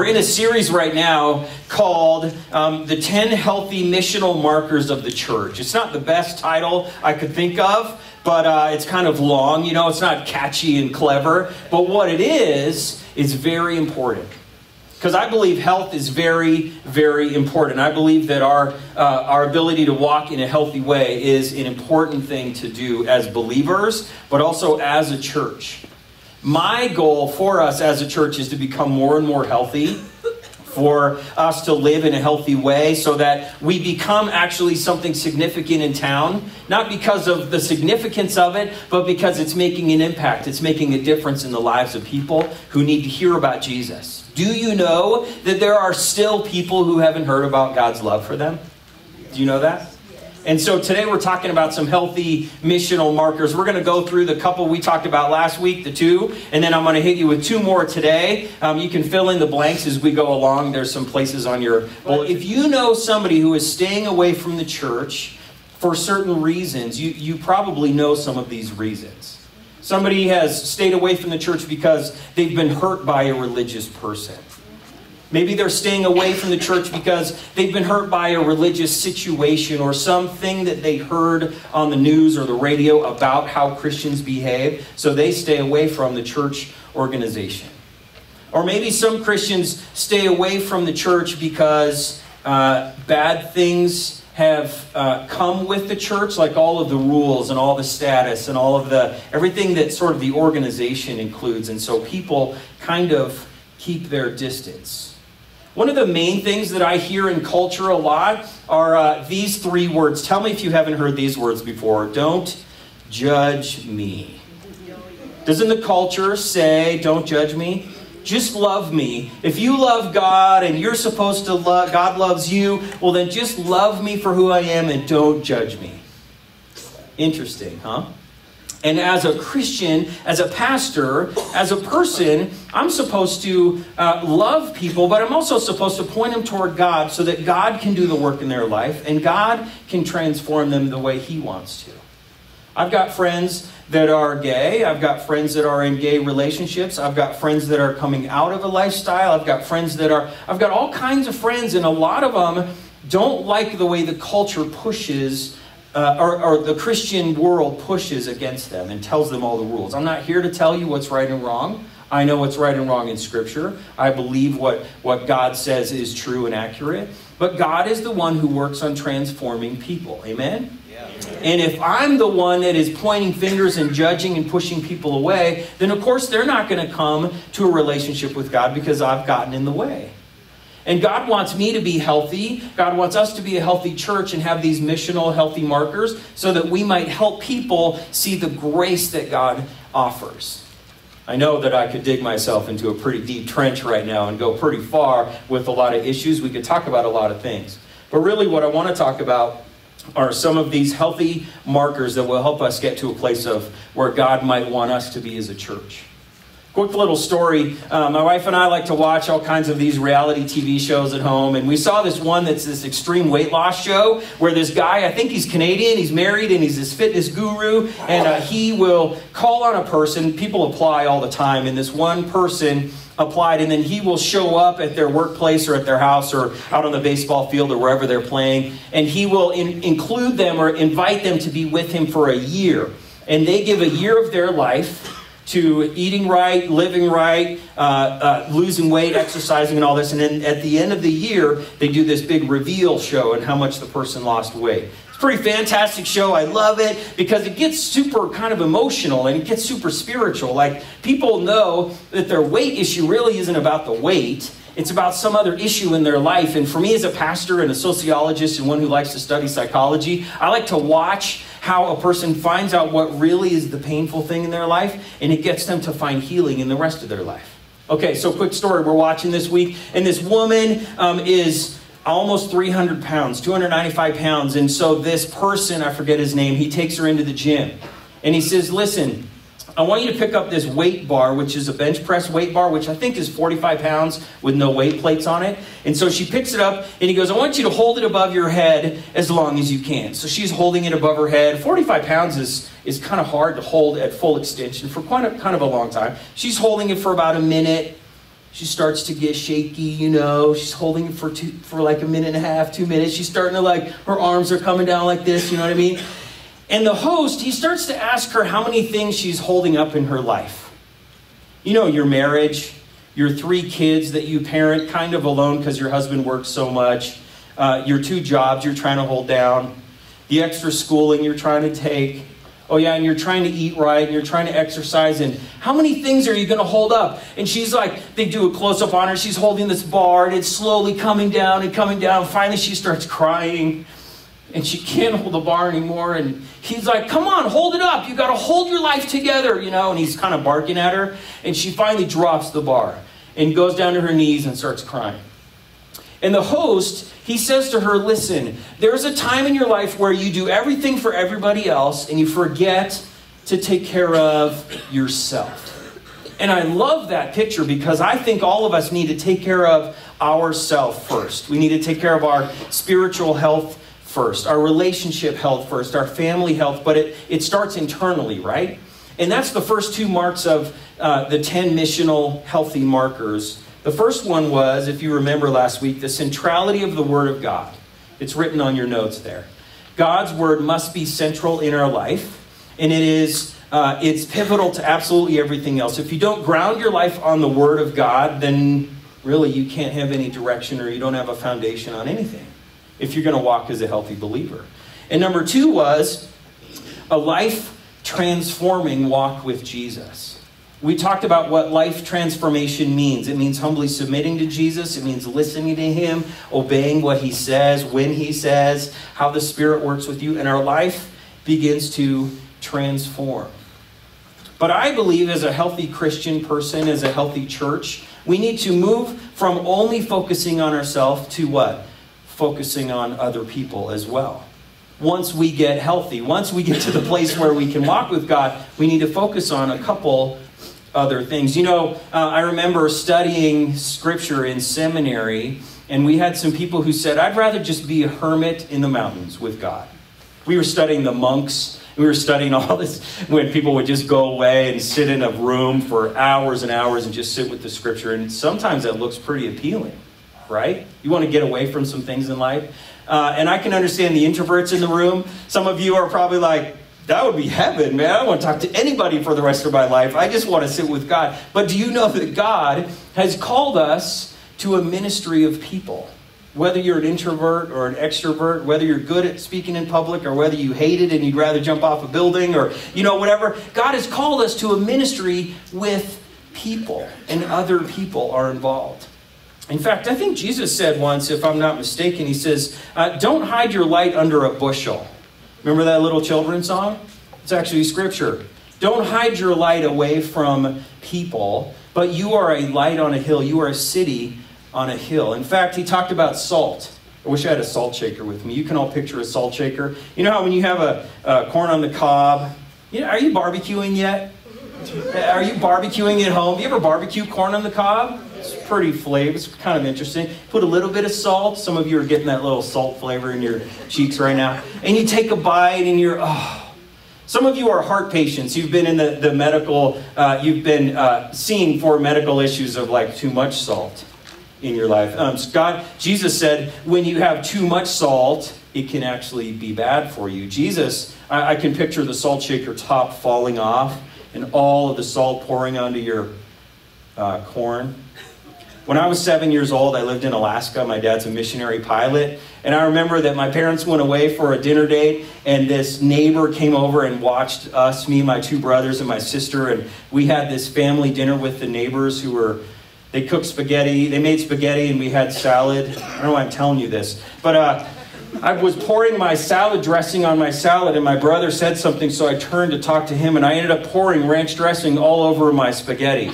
We're in a series right now called um, The 10 Healthy Missional Markers of the Church. It's not the best title I could think of, but uh, it's kind of long. You know, it's not catchy and clever. But what it is, is very important. Because I believe health is very, very important. I believe that our, uh, our ability to walk in a healthy way is an important thing to do as believers, but also as a church. My goal for us as a church is to become more and more healthy, for us to live in a healthy way, so that we become actually something significant in town, not because of the significance of it, but because it's making an impact. It's making a difference in the lives of people who need to hear about Jesus. Do you know that there are still people who haven't heard about God's love for them? Do you know that? And so today we're talking about some healthy missional markers. We're going to go through the couple we talked about last week, the two, and then I'm going to hit you with two more today. Um, you can fill in the blanks as we go along. There's some places on your. Well, if you know somebody who is staying away from the church for certain reasons, you, you probably know some of these reasons. Somebody has stayed away from the church because they've been hurt by a religious person. Maybe they're staying away from the church because they've been hurt by a religious situation or something that they heard on the news or the radio about how Christians behave, so they stay away from the church organization. Or maybe some Christians stay away from the church because uh, bad things have uh, come with the church, like all of the rules and all the status and all of the everything that sort of the organization includes, and so people kind of keep their distance. One of the main things that I hear in culture a lot are uh, these three words. Tell me if you haven't heard these words before. Don't judge me. Doesn't the culture say, don't judge me? Just love me. If you love God and you're supposed to love, God loves you, well, then just love me for who I am and don't judge me. Interesting, huh? And as a Christian, as a pastor, as a person, I'm supposed to uh, love people, but I'm also supposed to point them toward God so that God can do the work in their life and God can transform them the way He wants to. I've got friends that are gay. I've got friends that are in gay relationships. I've got friends that are coming out of a lifestyle. I've got friends that are, I've got all kinds of friends, and a lot of them don't like the way the culture pushes uh, or, or, the Christian world pushes against them and tells them all the rules. I'm not here to tell you what's right and wrong. I know what's right and wrong in Scripture. I believe what, what God says is true and accurate. But God is the one who works on transforming people. Amen? Yeah. And if I'm the one that is pointing fingers and judging and pushing people away, then of course they're not going to come to a relationship with God because I've gotten in the way. And God wants me to be healthy. God wants us to be a healthy church and have these missional healthy markers so that we might help people see the grace that God offers. I know that I could dig myself into a pretty deep trench right now and go pretty far with a lot of issues. We could talk about a lot of things. But really, what I want to talk about are some of these healthy markers that will help us get to a place of where God might want us to be as a church. Quick little story. Uh, my wife and I like to watch all kinds of these reality TV shows at home, and we saw this one that's this extreme weight loss show where this guy, I think he's Canadian, he's married, and he's this fitness guru, and uh, he will call on a person. People apply all the time, and this one person applied, and then he will show up at their workplace or at their house or out on the baseball field or wherever they're playing, and he will in- include them or invite them to be with him for a year. And they give a year of their life to eating right, living right, uh, uh, losing weight, exercising, and all this. And then at the end of the year, they do this big reveal show and how much the person lost weight. It's a pretty fantastic show. I love it because it gets super kind of emotional and it gets super spiritual. Like people know that their weight issue really isn't about the weight. It's about some other issue in their life. And for me, as a pastor and a sociologist and one who likes to study psychology, I like to watch how a person finds out what really is the painful thing in their life and it gets them to find healing in the rest of their life. Okay, so quick story we're watching this week, and this woman um, is almost 300 pounds, 295 pounds, and so this person, I forget his name, he takes her into the gym and he says, Listen, I want you to pick up this weight bar, which is a bench press weight bar, which I think is 45 pounds with no weight plates on it. And so she picks it up and he goes, I want you to hold it above your head as long as you can. So she's holding it above her head. 45 pounds is, is kind of hard to hold at full extension for quite a, kind of a long time. She's holding it for about a minute, She starts to get shaky, you know. She's holding it for two, for like a minute and a half, two minutes. She's starting to like her arms are coming down like this, you know what I mean? And the host, he starts to ask her how many things she's holding up in her life. You know, your marriage, your three kids that you parent kind of alone because your husband works so much, uh, your two jobs you're trying to hold down, the extra schooling you're trying to take. Oh, yeah, and you're trying to eat right, and you're trying to exercise, and how many things are you going to hold up? And she's like, they do a close up on her. She's holding this bar, and it's slowly coming down and coming down. Finally, she starts crying, and she can't hold the bar anymore. And he's like, come on, hold it up. You got to hold your life together, you know. And he's kind of barking at her, and she finally drops the bar and goes down to her knees and starts crying. And the host, he says to her, Listen, there's a time in your life where you do everything for everybody else and you forget to take care of yourself. And I love that picture because I think all of us need to take care of ourselves first. We need to take care of our spiritual health first, our relationship health first, our family health, but it, it starts internally, right? And that's the first two marks of uh, the 10 missional healthy markers the first one was, if you remember last week, the centrality of the Word of God. It's written on your notes there. God's Word must be central in our life, and it is uh, it's pivotal to absolutely everything else. If you don't ground your life on the Word of God, then really you can't have any direction or you don't have a foundation on anything if you're going to walk as a healthy believer. And number two was a life transforming walk with Jesus. We talked about what life transformation means. It means humbly submitting to Jesus, it means listening to Him, obeying what He says, when He says, how the Spirit works with you, and our life begins to transform. But I believe as a healthy Christian person, as a healthy church, we need to move from only focusing on ourselves to what? Focusing on other people as well. Once we get healthy, once we get to the place where we can walk with God, we need to focus on a couple other things. You know, uh, I remember studying scripture in seminary, and we had some people who said, I'd rather just be a hermit in the mountains with God. We were studying the monks. We were studying all this when people would just go away and sit in a room for hours and hours and just sit with the scripture. And sometimes that looks pretty appealing, right? You want to get away from some things in life. Uh, and I can understand the introverts in the room. Some of you are probably like, that would be heaven, man. I don't want to talk to anybody for the rest of my life. I just want to sit with God. But do you know that God has called us to a ministry of people? Whether you're an introvert or an extrovert, whether you're good at speaking in public or whether you hate it and you'd rather jump off a building or, you know, whatever, God has called us to a ministry with people, and other people are involved. In fact, I think Jesus said once, if I'm not mistaken, he says, uh, Don't hide your light under a bushel. Remember that little children's song? It's actually scripture. Don't hide your light away from people, but you are a light on a hill. You are a city on a hill. In fact, he talked about salt. I wish I had a salt shaker with me. You can all picture a salt shaker. You know how when you have a, a corn on the cob, you know, are you barbecuing yet? Are you barbecuing at home? You ever barbecue corn on the cob? It's pretty flavor. It's kind of interesting. Put a little bit of salt. Some of you are getting that little salt flavor in your cheeks right now. And you take a bite and you're, oh. Some of you are heart patients. You've been in the, the medical, uh, you've been uh, seeing for medical issues of like too much salt in your life. Um, God, Jesus said, when you have too much salt, it can actually be bad for you. Jesus, I, I can picture the salt shaker top falling off and all of the salt pouring onto your uh, corn. When I was seven years old, I lived in Alaska. My dad's a missionary pilot. And I remember that my parents went away for a dinner date, and this neighbor came over and watched us, me, my two brothers, and my sister. And we had this family dinner with the neighbors who were, they cooked spaghetti. They made spaghetti, and we had salad. I don't know why I'm telling you this. But uh, I was pouring my salad dressing on my salad, and my brother said something, so I turned to talk to him, and I ended up pouring ranch dressing all over my spaghetti.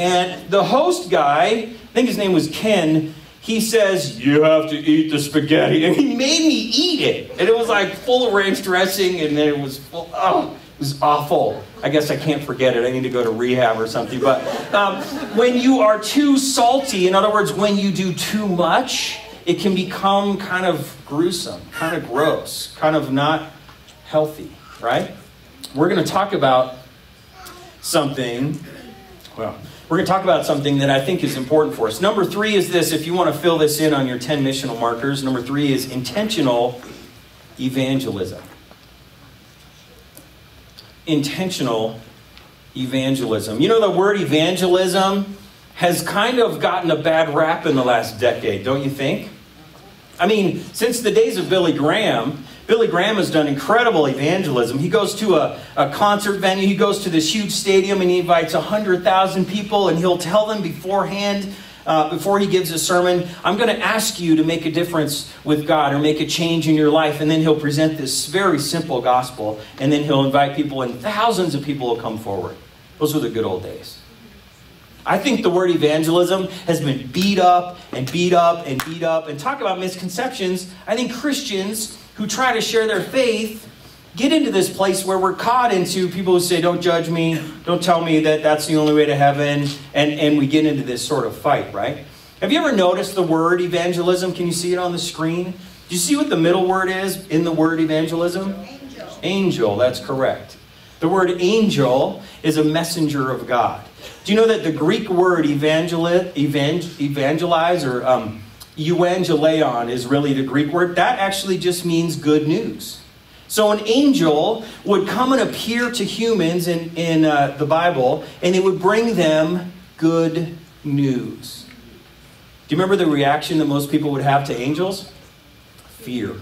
And the host guy, I think his name was Ken, he says, You have to eat the spaghetti. And he made me eat it. And it was like full of ranch dressing, and then it was full, oh, it was awful. I guess I can't forget it. I need to go to rehab or something. But um, when you are too salty, in other words, when you do too much, it can become kind of gruesome, kind of gross, kind of not healthy, right? We're going to talk about something Well, we're going to talk about something that I think is important for us. Number three is this if you want to fill this in on your 10 missional markers, number three is intentional evangelism. Intentional evangelism. You know, the word evangelism has kind of gotten a bad rap in the last decade, don't you think? I mean, since the days of Billy Graham, Billy Graham has done incredible evangelism. He goes to a, a concert venue, he goes to this huge stadium, and he invites 100,000 people, and he'll tell them beforehand, uh, before he gives a sermon, I'm going to ask you to make a difference with God or make a change in your life. And then he'll present this very simple gospel, and then he'll invite people, and thousands of people will come forward. Those were the good old days. I think the word evangelism has been beat up and beat up and beat up. And talk about misconceptions. I think Christians who try to share their faith get into this place where we're caught into people who say, Don't judge me, don't tell me that that's the only way to heaven, and, and we get into this sort of fight, right? Have you ever noticed the word evangelism? Can you see it on the screen? Do you see what the middle word is in the word evangelism? Angel. Angel, that's correct. The word angel is a messenger of God. Do you know that the Greek word evangel- evangelize or um, euangelion is really the Greek word. That actually just means good news. So an angel would come and appear to humans in, in uh, the Bible, and it would bring them good news. Do you remember the reaction that most people would have to angels? Fear.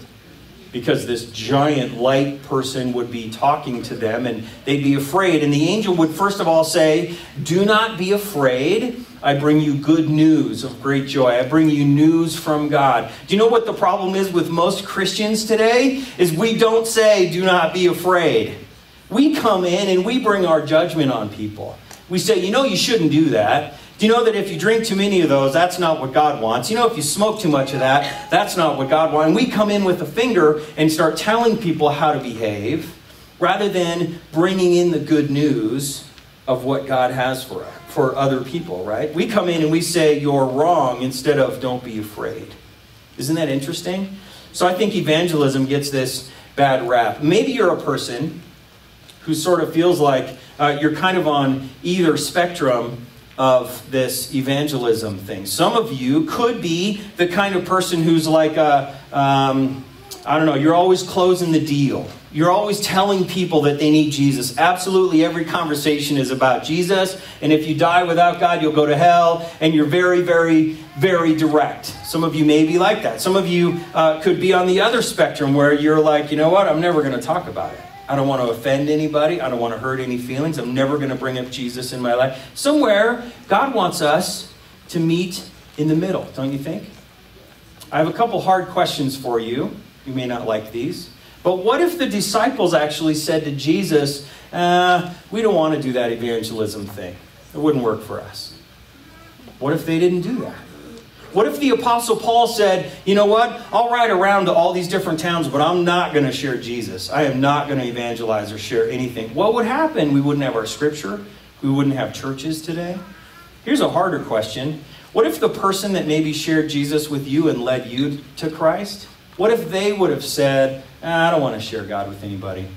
Because this giant light person would be talking to them and they'd be afraid. And the angel would first of all say, Do not be afraid. I bring you good news of great joy. I bring you news from God. Do you know what the problem is with most Christians today? Is we don't say, do not be afraid. We come in and we bring our judgment on people. We say, you know, you shouldn't do that. Do you know that if you drink too many of those, that's not what God wants? You know, if you smoke too much of that, that's not what God wants. And we come in with a finger and start telling people how to behave rather than bringing in the good news of what God has for us for other people, right? We come in and we say, You're wrong, instead of don't be afraid. Isn't that interesting? So I think evangelism gets this bad rap. Maybe you're a person who sort of feels like uh, you're kind of on either spectrum of this evangelism thing. Some of you could be the kind of person who's like, a, um, I don't know, you're always closing the deal. You're always telling people that they need Jesus. Absolutely every conversation is about Jesus. And if you die without God, you'll go to hell. And you're very, very, very direct. Some of you may be like that. Some of you uh, could be on the other spectrum where you're like, you know what? I'm never going to talk about it. I don't want to offend anybody. I don't want to hurt any feelings. I'm never going to bring up Jesus in my life. Somewhere, God wants us to meet in the middle, don't you think? I have a couple hard questions for you. You may not like these. But what if the disciples actually said to Jesus, uh, We don't want to do that evangelism thing? It wouldn't work for us. What if they didn't do that? What if the Apostle Paul said, You know what? I'll ride around to all these different towns, but I'm not going to share Jesus. I am not going to evangelize or share anything. What would happen? We wouldn't have our scripture, we wouldn't have churches today. Here's a harder question What if the person that maybe shared Jesus with you and led you to Christ, what if they would have said, ah, I don't want to share God with anybody.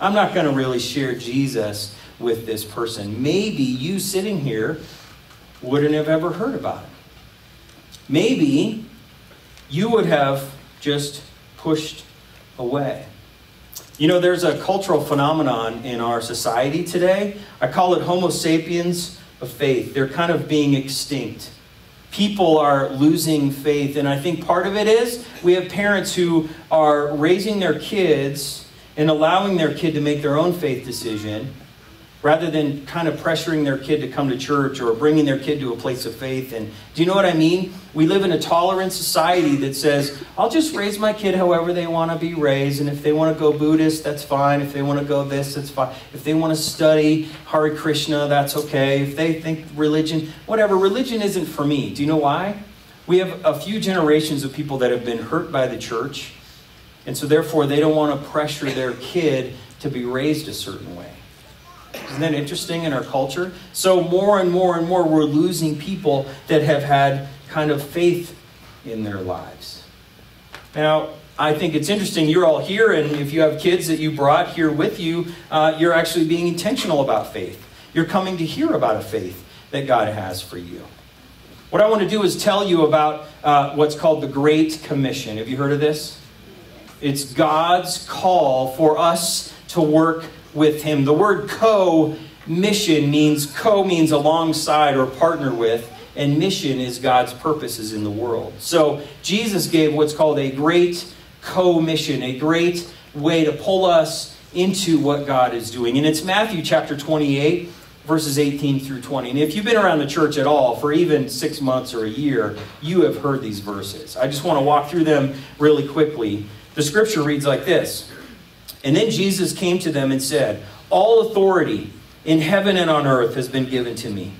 I'm not going to really share Jesus with this person. Maybe you sitting here wouldn't have ever heard about it. Maybe you would have just pushed away. You know, there's a cultural phenomenon in our society today. I call it Homo sapiens of faith. They're kind of being extinct people are losing faith. And I think part of it is we have parents who are raising their kids and allowing their kid to make their own faith decision rather than kind of pressuring their kid to come to church or bringing their kid to a place of faith. And do you know what I mean? We live in a tolerant society that says, I'll just raise my kid however they want to be raised. And if they want to go Buddhist, that's fine. If they want to go this, that's fine. If they want to study Hare Krishna, that's okay. If they think religion, whatever, religion isn't for me. Do you know why? We have a few generations of people that have been hurt by the church. And so therefore, they don't want to pressure their kid to be raised a certain way. Isn't that interesting in our culture? So, more and more and more, we're losing people that have had kind of faith in their lives. Now, I think it's interesting. You're all here, and if you have kids that you brought here with you, uh, you're actually being intentional about faith. you're coming to hear about a faith that God has for you. What I want to do is tell you about uh, what's called the Great Commission. Have you heard of this? It's God's call for us to work with Him. The word co mission means co means alongside or partner with, and mission is God's purposes in the world. So Jesus gave what's called a great co mission, a great way to pull us into what God is doing. And it's Matthew chapter 28 verses 18 through 20. And if you've been around the church at all for even six months or a year, you have heard these verses. I just want to walk through them really quickly. The scripture reads like this And then Jesus came to them and said, All authority in heaven and on earth has been given to me.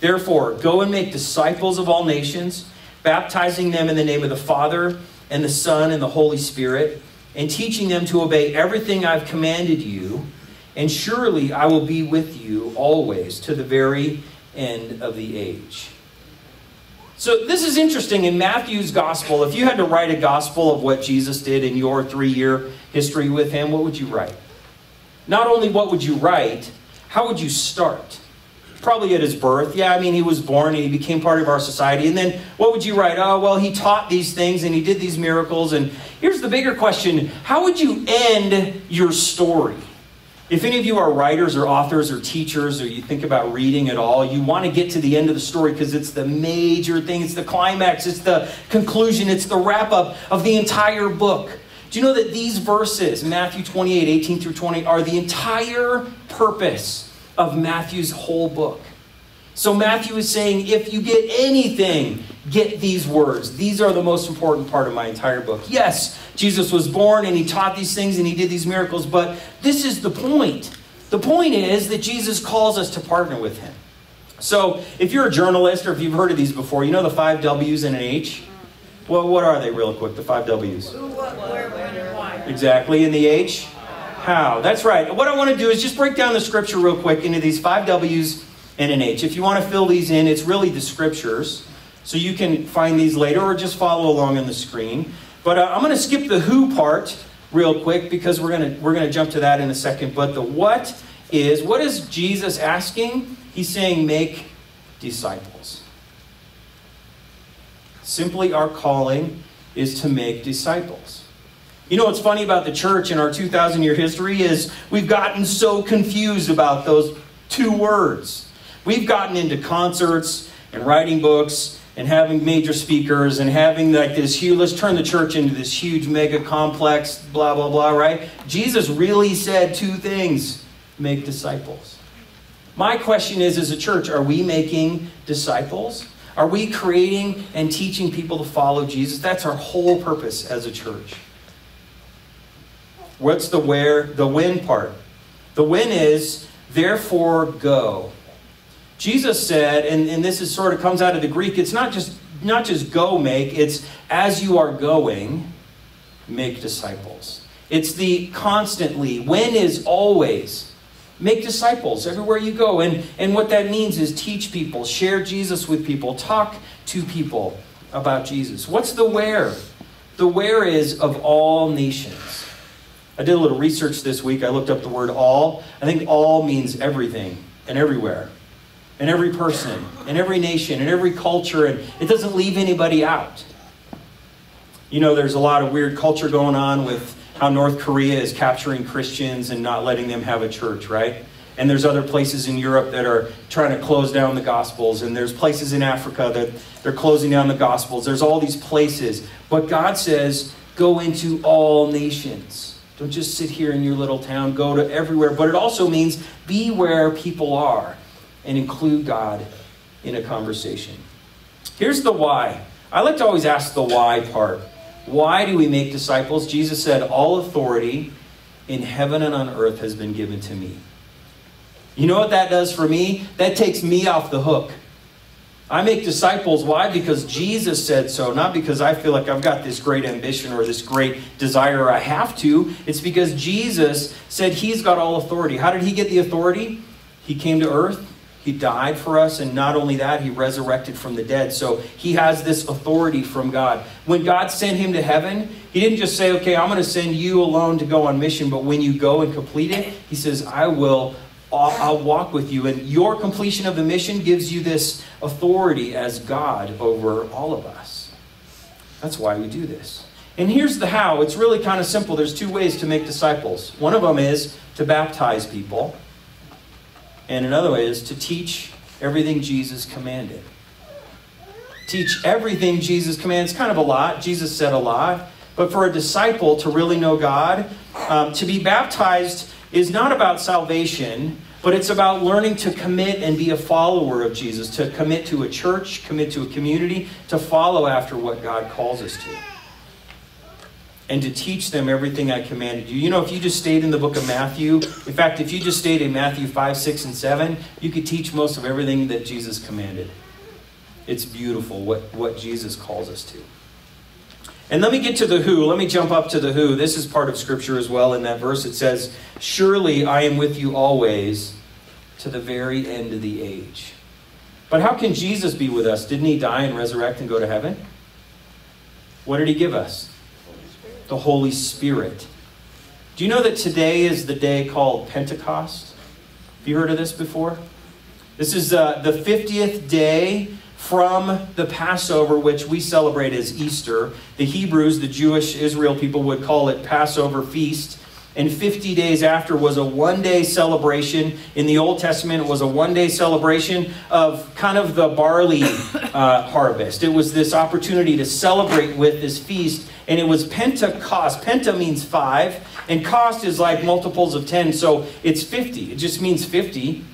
Therefore, go and make disciples of all nations, baptizing them in the name of the Father and the Son and the Holy Spirit, and teaching them to obey everything I've commanded you and surely I will be with you always to the very end of the age. So, this is interesting. In Matthew's gospel, if you had to write a gospel of what Jesus did in your three year history with him, what would you write? Not only what would you write, how would you start? Probably at his birth. Yeah, I mean, he was born and he became part of our society. And then what would you write? Oh, well, he taught these things and he did these miracles. And here's the bigger question How would you end your story? If any of you are writers or authors or teachers or you think about reading at all, you want to get to the end of the story because it's the major thing, it's the climax, it's the conclusion, it's the wrap up of the entire book. Do you know that these verses, Matthew 28, 18 through 20, are the entire purpose of Matthew's whole book? So Matthew is saying, if you get anything, get these words. These are the most important part of my entire book. Yes, Jesus was born and he taught these things and he did these miracles, but this is the point. The point is that Jesus calls us to partner with him. So, if you're a journalist or if you've heard of these before, you know the five W's and an H? Well, what are they, real quick? The five W's. Who, what, where, when, and why. Exactly. And the H? How. That's right. What I want to do is just break down the scripture real quick into these five W's and an H. If you want to fill these in, it's really the scriptures. So you can find these later or just follow along on the screen. But uh, I'm going to skip the who part real quick because we're going to we're going to jump to that in a second. But the what is what is Jesus asking? He's saying make disciples. Simply our calling is to make disciples. You know what's funny about the church in our 2000 year history is we've gotten so confused about those two words. We've gotten into concerts and writing books and having major speakers and having like this huge, let's turn the church into this huge mega complex, blah, blah, blah, right? Jesus really said two things make disciples. My question is, as a church, are we making disciples? Are we creating and teaching people to follow Jesus? That's our whole purpose as a church. What's the where? The when part. The when is, therefore go. Jesus said, and, and this is sort of comes out of the Greek, it's not just not just go make, it's as you are going, make disciples. It's the constantly, when is always. Make disciples everywhere you go. And, and what that means is teach people, share Jesus with people, talk to people about Jesus. What's the where? The where is of all nations. I did a little research this week. I looked up the word all. I think all means everything and everywhere and every person and every nation and every culture, and it doesn't leave anybody out. You know, there's a lot of weird culture going on with how North Korea is capturing Christians and not letting them have a church, right? And there's other places in Europe that are trying to close down the Gospels. And there's places in Africa that they're closing down the Gospels. There's all these places. But God says, go into all nations. Don't just sit here in your little town, go to everywhere. But it also means be where people are and include God in a conversation. Here's the why. I like to always ask the why part. Why do we make disciples? Jesus said, All authority in heaven and on earth has been given to me. You know what that does for me? That takes me off the hook. I make disciples. Why? Because Jesus said so, not because I feel like I've got this great ambition or this great desire I have to. It's because Jesus said he's got all authority. How did he get the authority? He came to earth, he died for us, and not only that, he resurrected from the dead. So he has this authority from God. When God sent him to heaven, he didn't just say, Okay, I'm going to send you alone to go on mission, but when you go and complete it, he says, I will I'll, walk with you. And your completion of the mission gives you this authority as God over all of us. That's why we do this. And here's the how. It's really kind of simple. There's two ways to make disciples. One of them is to baptize people, and another way is to teach everything Jesus commanded. Teach everything Jesus commands. Kind of a lot. Jesus said a lot. But for a disciple to really know God, um, to be baptized is not about salvation, but it's about learning to commit and be a follower of Jesus, to commit to a church, commit to a community, to follow after what God calls us to. And to teach them everything I commanded you. You know, if you just stayed in the book of Matthew, in fact, if you just stayed in Matthew 5, 6, and 7, you could teach most of everything that Jesus commanded. It's beautiful what, what Jesus calls us to. And let me get to the who. Let me jump up to the who. This is part of Scripture as well. In that verse, it says, Surely I am with you always to the very end of the age. But how can Jesus be with us? Didn't he die and resurrect and go to heaven? What did he give us? The Holy Spirit. Do you know that today is the day called Pentecost? Have you heard of this before? This is uh, the 50th day from the Passover, which we celebrate as Easter. The Hebrews, the Jewish Israel people, would call it Passover feast. And 50 days after was a one day celebration. In the Old Testament, it was a one day celebration of kind of the barley uh, harvest. It was this opportunity to celebrate with this feast. And it was Pentecost. Penta means five, and cost is like multiples of 10. So it's 50. It just means 50,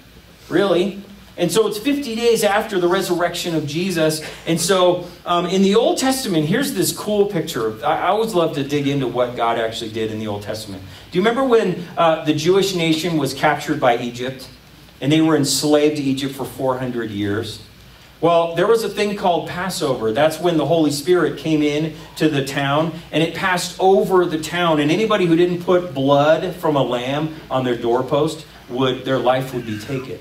really. And so it's 50 days after the resurrection of Jesus. And so um, in the Old Testament, here's this cool picture. I, I, always love to dig into what God actually did in the Old Testament. Do you remember when uh, the Jewish nation was captured by Egypt and they were enslaved to Egypt for 400 years? Well, there was a thing called Passover. That's when the Holy Spirit came in to the town and it passed over the town. And anybody who didn't put blood from a lamb on their doorpost would their life would be taken.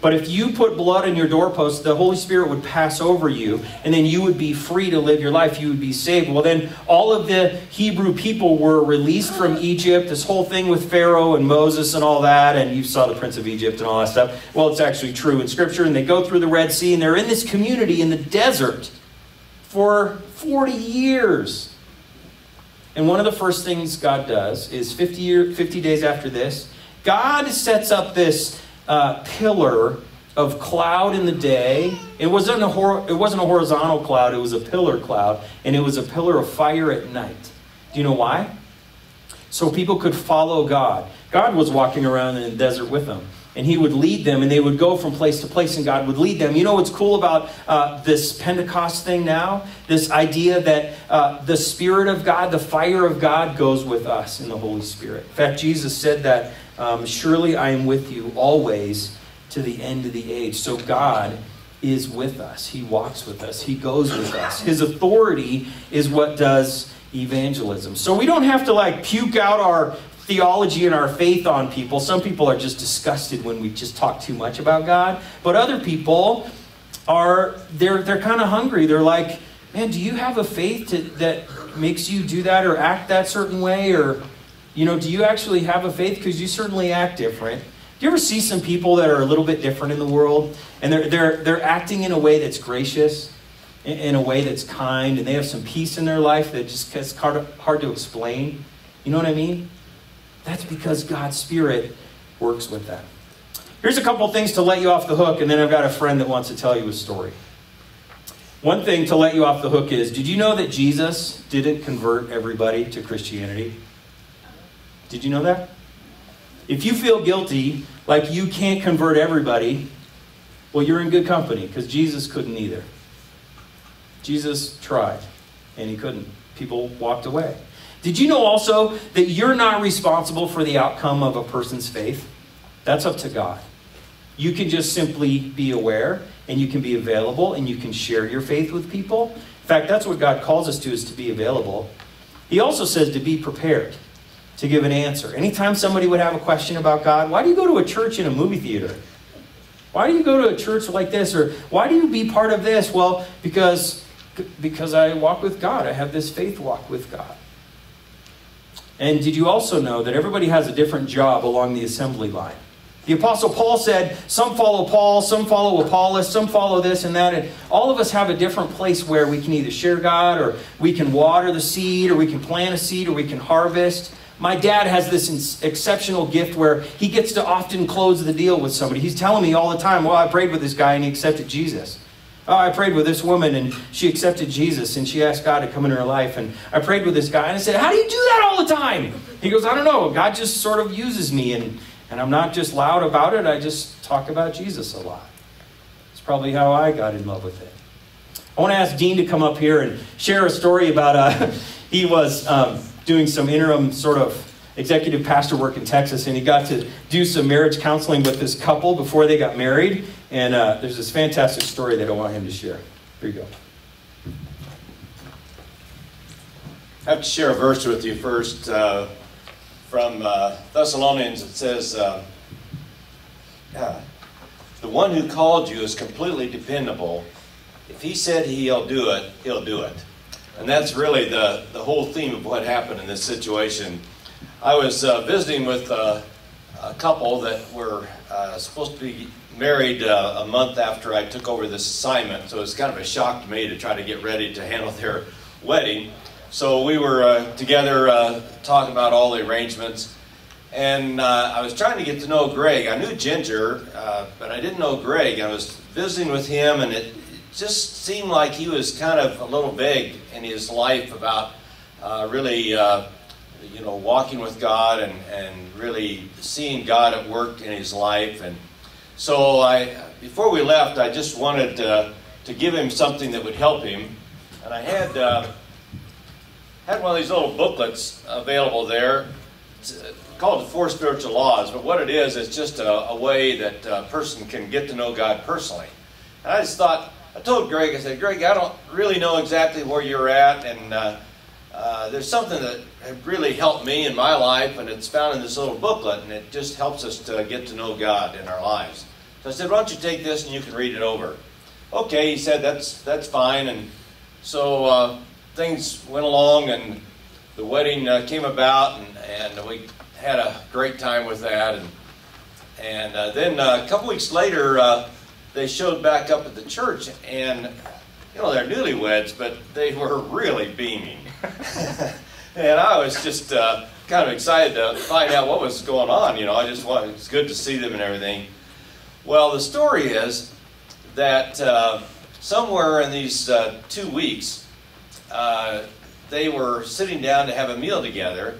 But if you put blood in your doorpost, the Holy Spirit would pass over you, and then you would be free to live your life. You would be saved. Well, then all of the Hebrew people were released from Egypt. This whole thing with Pharaoh and Moses and all that, and you saw the Prince of Egypt and all that stuff. Well, it's actually true in Scripture. And they go through the Red Sea, and they're in this community in the desert for 40 years. And one of the first things God does is 50, year, 50 days after this, God sets up this uh, pillar of cloud in the day. It wasn't, a hor- it wasn't a horizontal cloud, it was a pillar cloud, and it was a pillar of fire at night. Do you know why? So people could follow God. God was walking around in the desert with them. And he would lead them, and they would go from place to place, and God would lead them. You know what's cool about uh, this Pentecost thing now? This idea that uh, the Spirit of God, the fire of God, goes with us in the Holy Spirit. In fact, Jesus said that um, Surely I am with you always to the end of the age. So God is with us. He walks with us. He goes with us. His authority is what does evangelism. So we don't have to like puke out our theology and our faith on people. Some people are just disgusted when we just talk too much about God, but other people are they're they're kind of hungry. They're like, "Man, do you have a faith to, that makes you do that or act that certain way or you know, do you actually have a faith? Because you certainly act different. Do you ever see some people that are a little bit different in the world and they're, they're, they're acting in a way that's gracious, in, a way that's kind, and they have some peace in their life that just gets hard, hard to explain? You know what I mean? That's because God's Spirit works with them. Here's a couple things to let you off the hook, and then I've got a friend that wants to tell you a story. One thing to let you off the hook is did you know that Jesus didn't convert everybody to Christianity? Did you know that? If you feel guilty, like you can't convert everybody, well, you're in good company because Jesus couldn't either. Jesus tried and he couldn't. People walked away. Did you know also that you're not responsible for the outcome of a person's faith? That's up to God. You can just simply be aware and you can be available and you can share your faith with people. In fact, that's what God calls us to is to be available. He also says to be prepared to give an answer. Anytime somebody would have a question about God, why do you go to a church in a movie theater? Why do you go to a church like this? Or why do you be part of this? Well, because, because I walk with God. I have this faith walk with God. And did you also know that everybody has a different job along the assembly line? The Apostle Paul said, Some follow Paul, some follow Apollos, some follow this and that. And all of us have a different place where we can either share God, or we can water the seed, or we can plant a seed, or we can harvest. My dad has this exceptional gift where he gets to often close the deal with somebody. He's telling me all the time, Well, I prayed with this guy and he accepted Jesus. Oh, I prayed with this woman and she accepted Jesus and she asked God to come in her life. And I prayed with this guy and I said, How do you do that all the time? He goes, I don't know. God just sort of uses me and, and I'm not just loud about it, I just talk about Jesus a lot. It's probably how I got in love with it. I want to ask Dean to come up here and share a story about uh, he was um, doing some interim sort of executive pastor work in Texas, and he got to do some marriage counseling with this couple before they got married. And uh, there's this fantastic story that I want him to share. Here you go. I have to share a verse with you first uh, from uh, Thessalonians. It says, uh, The one who called you is completely dependable. If he said he'll do it, he'll do it. And that's really the, the whole theme of what happened in this situation. I was uh, visiting with uh, a couple that were uh, supposed to be married uh, a month after I took over this assignment, so it's kind of a shock to me to try to get ready to handle their wedding. So we were uh, together uh, talking about all the arrangements, and I was trying to get to know Greg. I knew Ginger, but I didn't know Greg. I was visiting with him, and it just seemed like he was kind of a little vague in his life about really you know, walking with God and, and really seeing God at work in his life. And so I, before we left, I just wanted uh, to give him something that would help him. And I had, uh, had one of these little booklets available there it's uh, called The Four Spiritual Laws. But what it is, it's just a, a way that a person can get to know God personally. And I just thought, I told Greg, I said, Greg, I don't really know exactly where you're at, and uh, uh, there's something that really helped me in my life, and it's found in this little booklet, and it just helps us to get to know God in our lives. So I said, why don't you take this and you can read it over? Okay, he said, that's, that's fine. And so uh, things went along, and the wedding uh, came about, and, and we had a great time with that. And, and uh, then uh, a couple weeks later, they showed back up at the church, and you know, they're newlyweds, but they were really beaming. and I was just uh, kind of excited to find out what was going on. You know, I just wanted, it's good to see them and everything. Well, the story is that uh, somewhere in these uh, two weeks, uh, they were sitting down to have a meal together,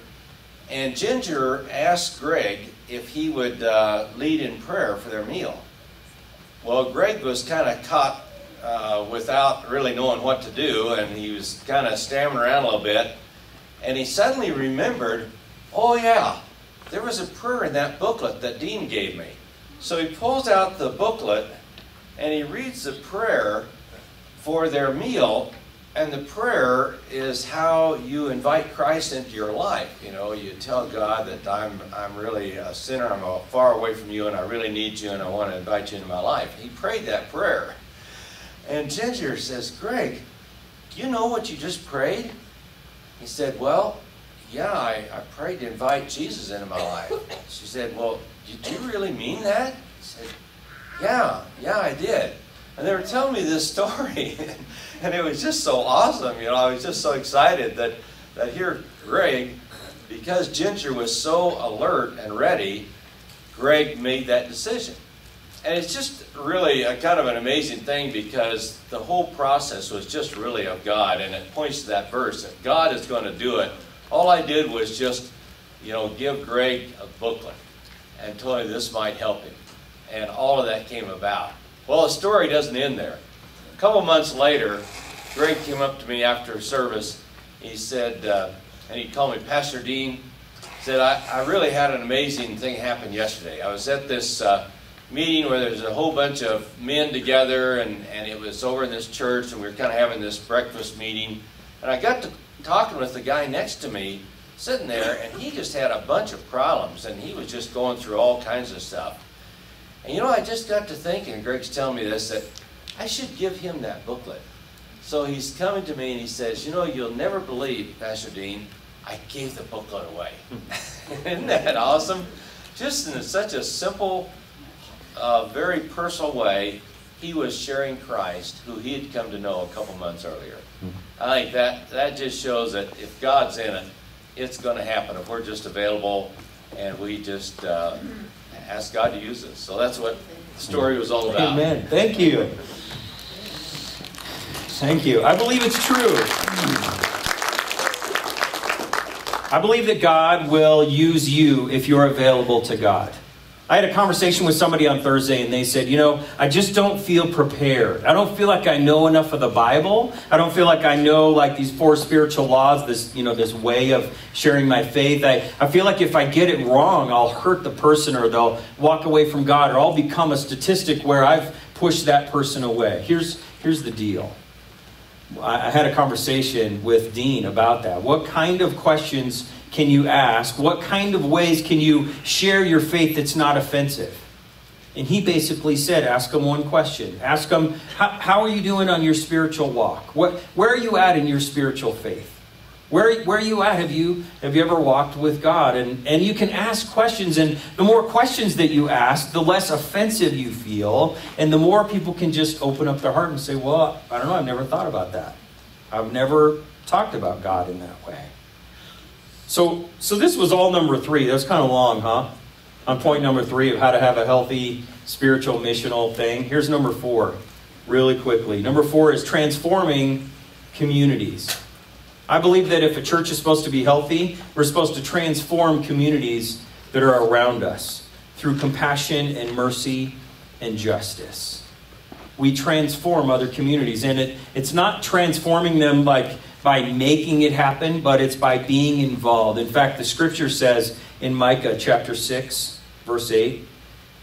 and Ginger asked Greg if he would uh, lead in prayer for their meal. Well, Greg was kind of caught uh, without really knowing what to do, and he was kind of stammering around a little bit. And he suddenly remembered, oh, yeah, there was a prayer in that booklet that Dean gave me. So he pulls out the booklet and he reads the prayer for their meal. And the prayer is how you invite Christ into your life. You know, you tell God that I'm, I'm really a sinner, I'm far away from you, and I really need you, and I want to invite you into my life. He prayed that prayer. And Ginger says, Greg, do you know what you just prayed? He said, Well, yeah, I, I prayed to invite Jesus into my life. She said, Well, did you really mean that? He said, Yeah, yeah, I did. And they were telling me this story, and it was just so awesome. You know, I was just so excited that, that here, Greg, because Ginger was so alert and ready, Greg made that decision. And it's just really a kind of an amazing thing because the whole process was just really of God, and it points to that verse that God is going to do it. All I did was just, you know, give Greg a booklet and told him this might help him. And all of that came about. Well, the story doesn't end there. A couple months later, Greg came up to me after service. He said, uh, and he called me Pastor Dean. Said, I, I really had an amazing thing happen yesterday. I was at this. Uh, meeting where there's a whole bunch of men together, and, and it was over in this church, and we were kind of having this breakfast meeting. And I got to talking with the guy next to me, sitting there, and he just had a bunch of problems, and he was just going through all kinds of stuff. And you know, I just got to thinking, Greg's telling me this, that I should give him that booklet. So he's coming to me and he says, You know, you'll never believe, Pastor Dean, I gave the booklet away. Isn't that awesome? just in such a simple, uh, very personal way, he was sharing Christ, who he had come to know a couple months earlier. I think that, that just shows that if God's in it, it's going to happen if we're just available and we just uh, ask God to use us. So that's what the story was all about. Amen. Thank you. Thank you. I believe it's true. I believe that God will use you if you're available to God. I had a conversation with somebody on Thursday and they said, You know, I just don't feel prepared. I don't feel like I know enough of the Bible. I don't feel like I know like these four spiritual laws, this, you know, this way of sharing my faith. I, I feel like if I get it wrong, I'll hurt the person or they'll walk away from God or I'll become a statistic where I've pushed that person away. Here's, here's the deal. I had a conversation with Dean about that. What kind of questions can you ask? What kind of ways can you share your faith that's not offensive? And he basically said, ask them one question. Ask them, how, how are you doing on your spiritual walk? What, where are you at in your spiritual faith? Where, where are you at? Have you, have you ever walked with God? And, and you can ask questions, and the more questions that you ask, the less offensive you feel, and the more people can just open up their heart and say, Well, I don't know, I've never thought about that. I've never talked about God in that way. So, so this was all number three. That was kind of long, huh? On point number three of how to have a healthy spiritual missional thing. Here's number four, really quickly. Number four is transforming communities. I believe that if a church is supposed to be healthy, we're supposed to transform communities that are around us through compassion and mercy and justice. We transform other communities, and it, it's not transforming them like by making it happen, but it's by being involved. In fact, the scripture says in Micah chapter 6, verse 8,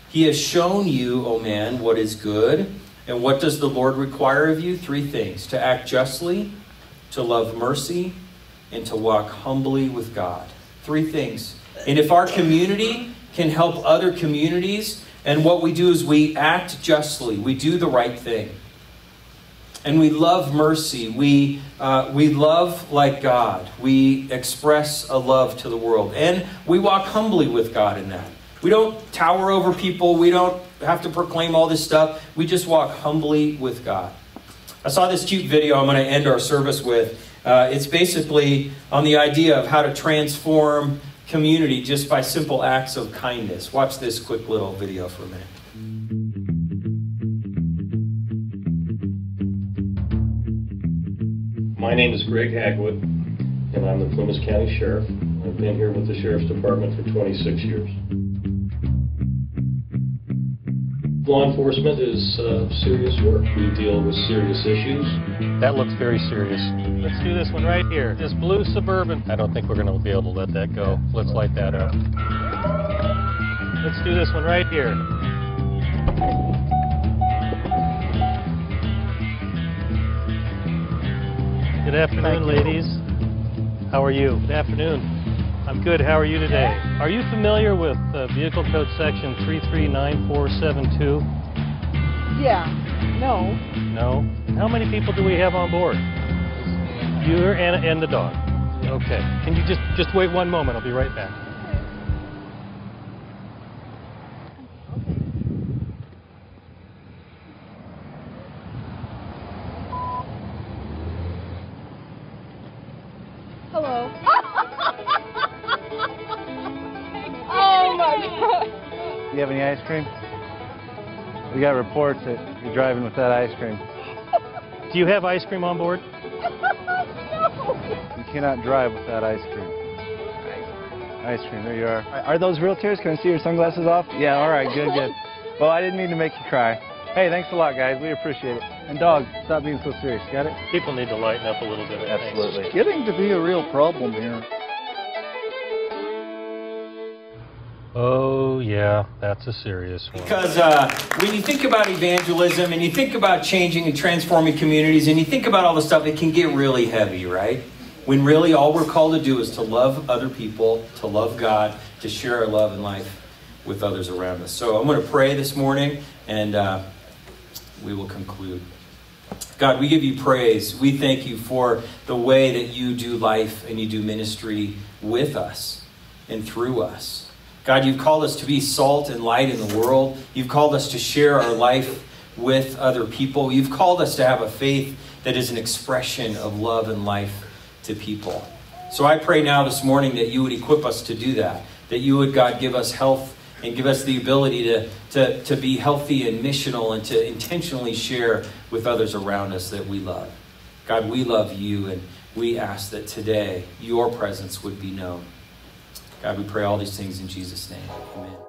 He has shown you, O man, what is good. And what does the Lord require of you? Three things to act justly, to love mercy, and to walk humbly with God. Three things. And if our community can help other communities, and what we do is we act justly, we do the right thing and we love mercy. We, uh, we love like God. We express a love to the world. And we walk humbly with God in that. We don't tower over people. We don't have to proclaim all this stuff. We just walk humbly with God. I saw this cute video I'm going to end our service with. Uh, it's basically on the idea of how to transform community just by simple acts of kindness. Watch this quick little video for a minute. My name is Greg Hagwood, and I'm the Plumas County Sheriff. I've been here with the Sheriff's Department for 26 years. Law enforcement is uh, serious work. We deal with serious issues. That looks very serious. Let's do this one right here. This blue Suburban. I don't think we're going to be able to let that go. Let's light that up. Let's do this one right here. Good afternoon, ladies. How are you? Good afternoon. I'm good. How are you today? Are you familiar with uh, Vehicle Code Section 339472? Yeah. No. No. How many people do we have on board? You and, and the dog. Okay. Can you just just wait one moment? I'll be right back. Ice cream? We got reports that you're driving with that ice cream. Do you have ice cream on board? You cannot drive with that ice cream. Ice cream, there you are. Are those real tears? Can I see your sunglasses off? Yeah, all right, good, good. Well, I didn't mean to make you cry. Hey, thanks a lot, guys. We appreciate it. And dog, stop being so serious. Got it? People need to lighten up a little bit. Absolutely. It's getting to be a real problem here. Oh yeah, that's a serious one. Because uh, when you think about evangelism and you think about changing and transforming communities and you think about all the stuff, it can get really heavy, right? When really all we're called to do is to love other people, to love God, to share our love and life with others around us. So I'm going to pray this morning and uh, we will conclude. God, we give you praise. We thank you for the way that you do life and you do ministry with us and through us. God, you've called us to be salt and light in the world. You've called us to share our life with other people. You've called us to have a faith that is an expression of love and life to people. So I pray now this morning that you would equip us to do that, that you would, God, give us health and give us the ability to, to, to be healthy and missional and to intentionally share with others around us that we love. God, we love you and we ask that today your presence would be known. God, we pray all these things in Jesus' name. Amen.